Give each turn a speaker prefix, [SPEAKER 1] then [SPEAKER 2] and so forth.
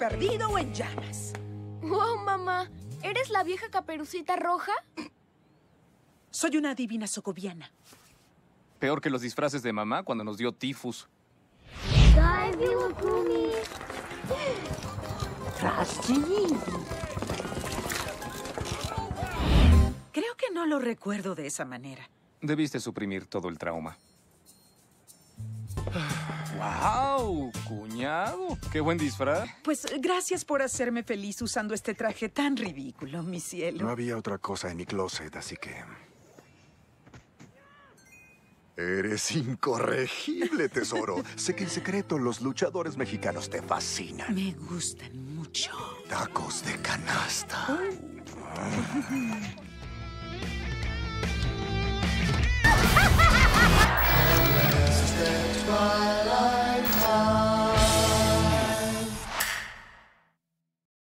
[SPEAKER 1] perdido o en llamas.
[SPEAKER 2] Wow, mamá. ¿Eres la vieja caperucita roja?
[SPEAKER 1] Soy una divina socoviana.
[SPEAKER 3] Peor que los disfraces de mamá cuando nos dio tifus.
[SPEAKER 1] Creo que no lo recuerdo de esa manera.
[SPEAKER 3] Debiste suprimir todo el trauma. ¡Wow! ¡Cuñado! ¡Qué buen disfraz!
[SPEAKER 1] Pues gracias por hacerme feliz usando este traje tan ridículo, mi cielo.
[SPEAKER 4] No había otra cosa en mi closet, así que... Eres incorregible, tesoro. sé que en secreto los luchadores mexicanos te fascinan.
[SPEAKER 1] Me gustan mucho.
[SPEAKER 4] Tacos de canasta.